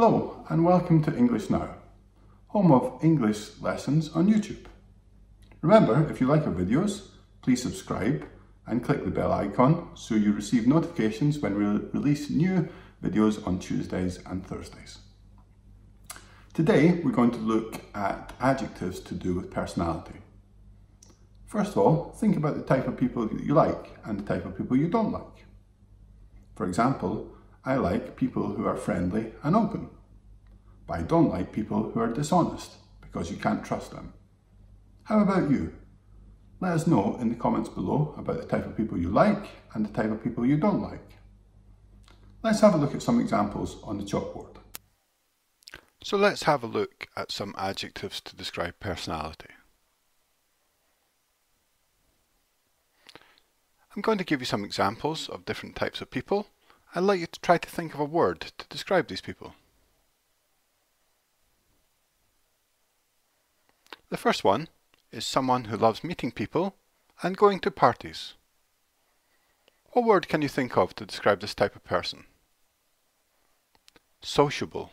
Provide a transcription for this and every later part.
Hello and welcome to English Now, home of English lessons on YouTube. Remember, if you like our videos, please subscribe and click the bell icon so you receive notifications when we release new videos on Tuesdays and Thursdays. Today we're going to look at adjectives to do with personality. First of all, think about the type of people you like and the type of people you don't like. For example, I like people who are friendly and open, but I don't like people who are dishonest because you can't trust them. How about you? Let us know in the comments below about the type of people you like and the type of people you don't like. Let's have a look at some examples on the chalkboard. So let's have a look at some adjectives to describe personality. I'm going to give you some examples of different types of people. I'd like you to try to think of a word to describe these people. The first one is someone who loves meeting people and going to parties. What word can you think of to describe this type of person? Sociable.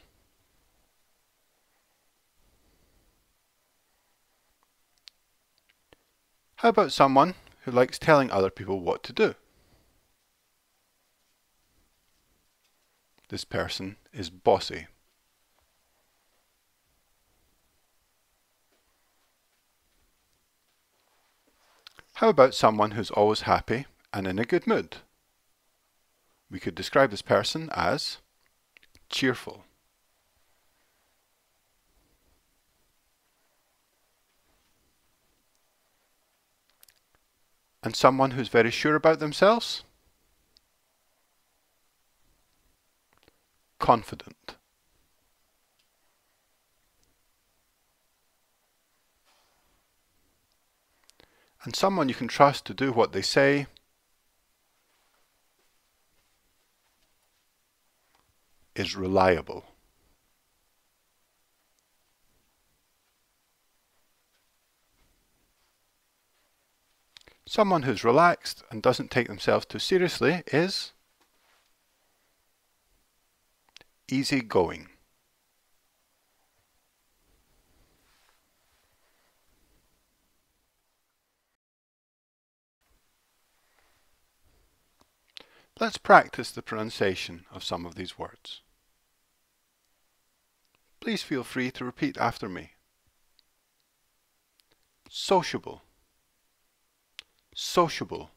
How about someone who likes telling other people what to do? This person is bossy. How about someone who's always happy and in a good mood? We could describe this person as cheerful. And someone who's very sure about themselves? Confident. And someone you can trust to do what they say is reliable. Someone who's relaxed and doesn't take themselves too seriously is easygoing. Let's practice the pronunciation of some of these words. Please feel free to repeat after me. Sociable sociable,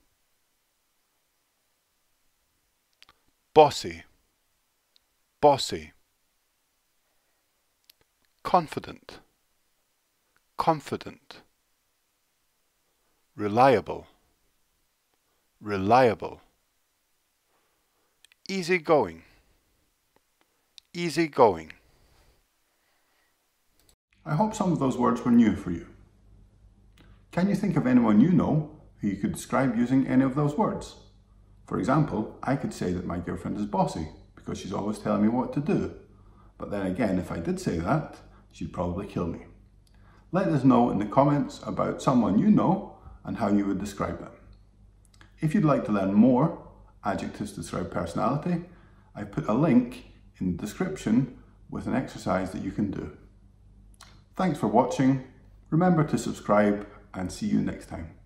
bossy, bossy, confident, confident, reliable, reliable, easygoing, easygoing. I hope some of those words were new for you. Can you think of anyone you know who you could describe using any of those words. For example, I could say that my girlfriend is bossy because she's always telling me what to do. But then again, if I did say that, she'd probably kill me. Let us know in the comments about someone you know and how you would describe them. If you'd like to learn more adjectives to describe personality, I've put a link in the description with an exercise that you can do. Thanks for watching. Remember to subscribe and see you next time.